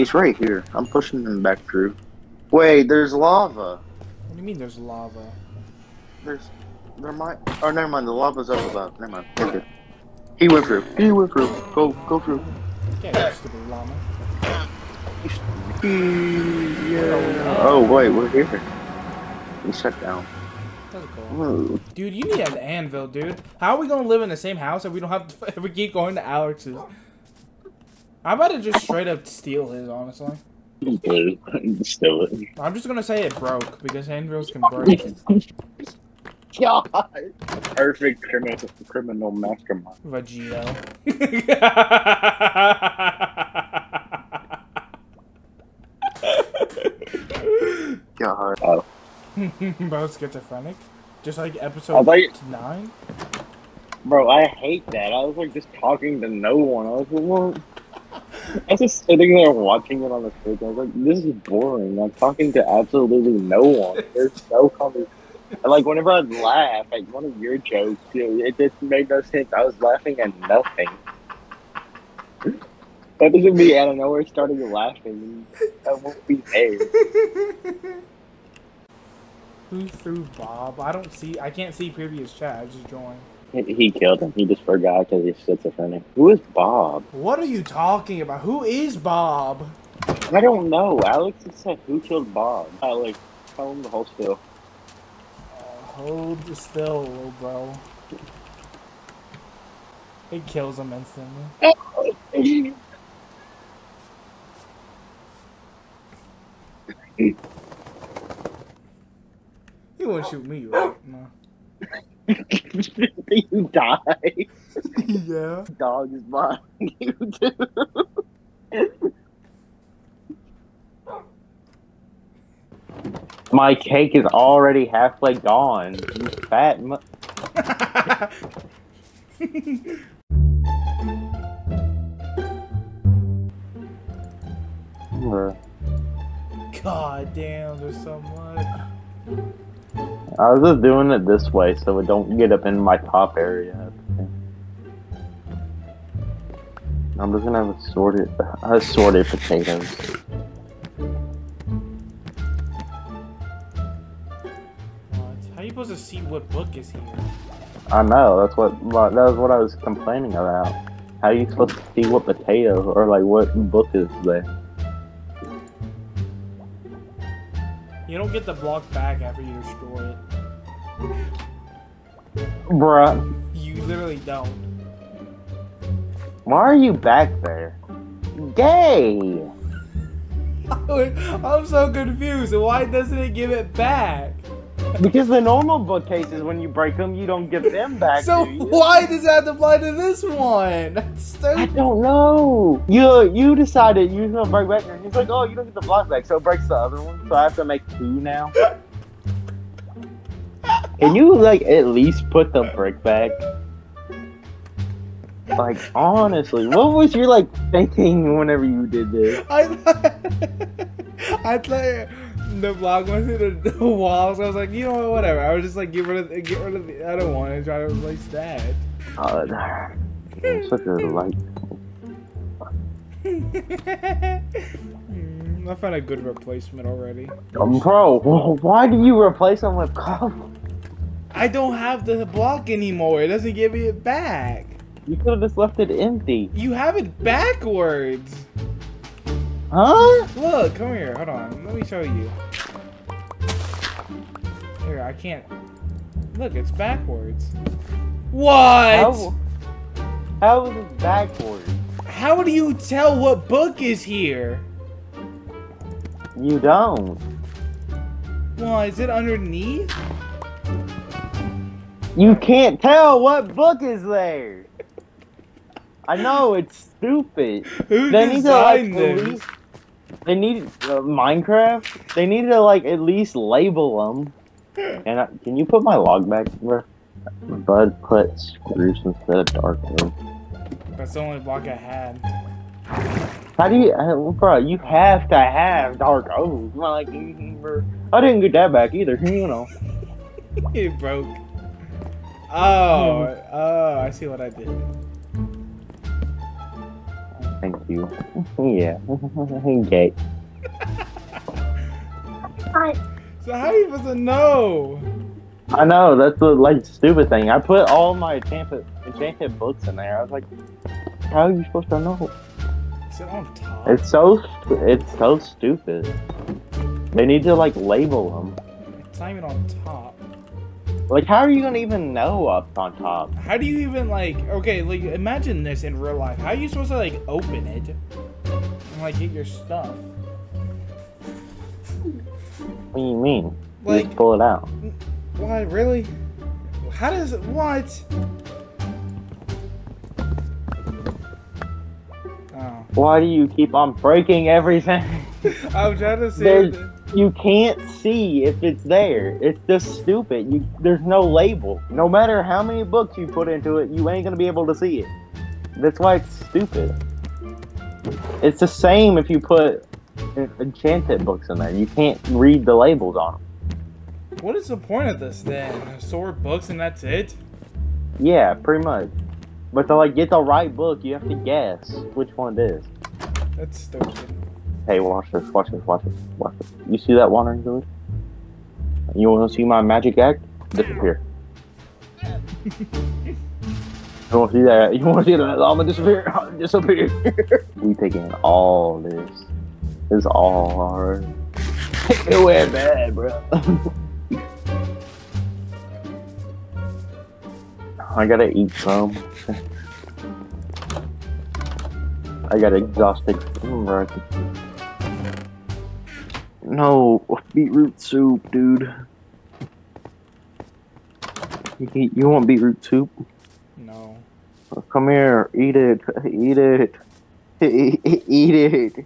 He's right here. I'm pushing him back through. Wait, there's lava. What do you mean there's lava? There's, there might. Oh, never mind. The lava's up above. Never mind. We're. He went through. He went through. Go, go through. Yeah, you stupid llama. Yeah. Oh wait, we're here. He shut down. That's cool. Dude, you need an anvil, dude. How are we gonna live in the same house if we don't have to, if we keep going to Alex's? I'm about to just straight up steal his, honestly. Still it. I'm just gonna say it broke because anvils can break. God. Perfect criminal criminal mastermind. Vegito. God. Oh. Bro, schizophrenic. Just like episode thought you- nine. Bro, I hate that. I was like just talking to no one. I was like, well, I was just sitting there watching it on the screen. I was like, this is boring. I'm talking to absolutely no one. There's no conversation. Like whenever I'd laugh at one of your jokes, you know, it just made no sense. I was laughing at nothing. That doesn't mean out of nowhere started laughing. I won't be there. Who threw Bob? I don't see. I can't see previous chat. I just joined. He, killed him. He just forgot because he's schizophrenic. Who is Bob? What are you talking about? Who is Bob? I don't know. Alex just said who killed Bob. Alex, tell him the whole spill. Uh, hold still, little bro. It kills him instantly. You wouldn't shoot me, right? No. you die. yeah. Dog is mine. You too. My cake is already halfway gone. You fat. Mu- God damn, there's so much. I was just doing it this way so it don't get up in my top area. I'm just gonna have assorted, assorted potatoes. What? How you supposed to see what book is here? I know. That's what that was what I was complaining about. How are you supposed to see what potato or like what book is there? You don't get the block back after you destroy it. Bruh, You literally don't. why are you back there? Gay. I'm so confused. Why doesn't it give it back? Because the normal bookcases, when you break them, you don't get them back. So do why does that apply to this one? That's I don't know. You you decided you was gonna break back, and he's like, "Oh, you don't get the block back, so it breaks the other one. So I have to make two now." Can you like at least put the brick back? Like honestly, what was your like thinking whenever you did this? I thought, I thought the block went through the, the walls. I was like, you know what, whatever. I was just like, get rid of, the, get rid of the other one and try to replace that. I'm such a light. Hmm, I found a good replacement already. Um, bro, wh- why do you replace them with cobble? I don't have the block anymore. It doesn't give me it back. You could have just left it empty. You have it backwards. Huh? Look, come here. Hold on. Let me show you. Here, I can't. Look, it's backwards. What? How, how is it backwards? How do you tell what book is here? You don't. Well, is it underneath? You can't tell what book is there. I know it's stupid. Who They need to like designed at this? least. They need uh, Minecraft. They need to like at least label them. And I, can you put my log back, bro? Bud put spruce instead of dark oak. That's the only block I had. How do you, uh, bro? You have to have dark oak. Like. I didn't get that back either. You know. it broke. Oh, oh, I see what I did. Thank you. Yeah. Gay. So how are you supposed to know? I know that's the like stupid thing. I put all my enchanted enchanted books in there. I was like, how are you supposed to know? Is it on top? It's so it's so stupid. They need to like label them. It's not even on top. Like, how are you gonna even know up on top? How do you even like? Okay, like imagine this in real life. How are you supposed to like open it and like get your stuff? What do you mean? You Like, just pull it out. Why Really? How does it? What? Oh, Why do you keep on breaking everything? I'm trying to see. You can't see if it's there. It's just stupid. You there's no label. No matter how many books you put into it, you ain't gonna be able to see it. That's why it's stupid. It's the same if you put enchanted books in there. You can't read the labels on them. What is the point of this then? Sword books and that's it? Yeah, pretty much. But to like get the right book, you have to guess which one it is. That's stupid. Hey, watch this, watch this, watch this, watch this. You see that wandering village? You want to see my magic act? Disappear. you want to see that? You want to see that? I'm disappear. disappear. we taking all this. It's all ours. it went bad, bro. I gotta eat some. I got exhausted. Mm. No, beetroot soup, dude. You, you want beetroot soup? No. Come here, eat it, eat it, eat it.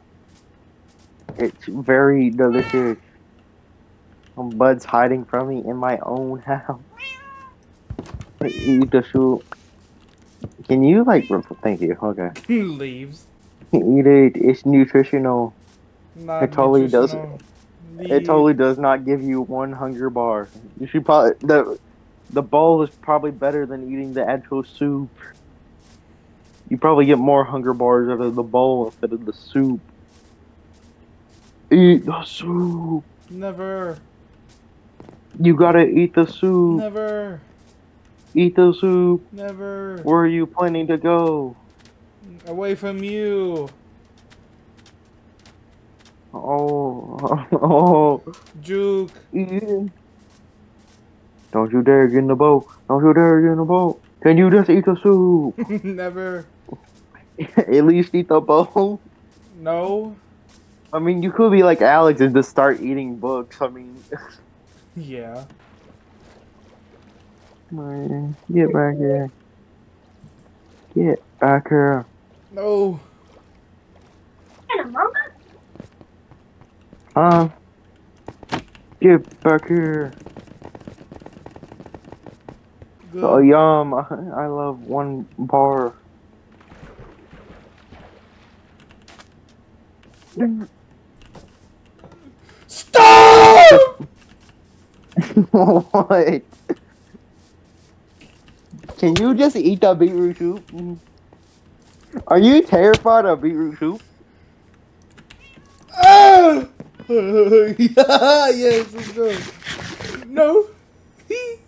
It's very delicious. Bud's hiding from me in my own house. Eat the soup. Can you like? Thank you. Okay. He leaves. Eat it. It's nutritional. Not It totally doesn't- nutritional. It totally does not give you one hunger bar. You should probably the the bowl is probably better than eating the actual soup. You probably get more hunger bars out of the bowl instead of the soup. Eat the soup. Never. You gotta eat the soup. Never. Eat the soup. Never. Where are you planning to go? Away from you. Oh, oh, Juke. it. Don't you dare get in the boat. Don't you dare get in the boat. Can you just eat the soup? Never. At least eat the bowl. No. I mean, you could be like Alex and just start eating books. I mean, Yeah. man, get back here. Get back here. No. Huh? Get back here. Good. Oh, yum. I, I love one bar. Stop! what? Can you just eat the beetroot soup? Are you terrified of beetroot soup? Ah! yes, let's go. No.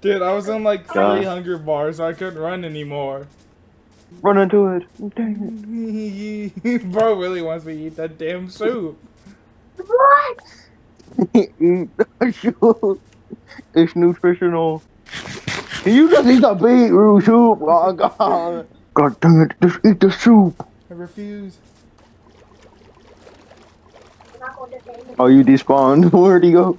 Dude, I was on like God. three hunger bars, I couldn't run anymore. Run into it. Dang it. Bro really wants me to eat that damn soup. What? eat the soup. It's nutritional. Can you just eat the beetroot soup? Oh, God. God dang it. Just eat the soup. I refuse. I'm not going to say Oh, you despawned. Where'd he go?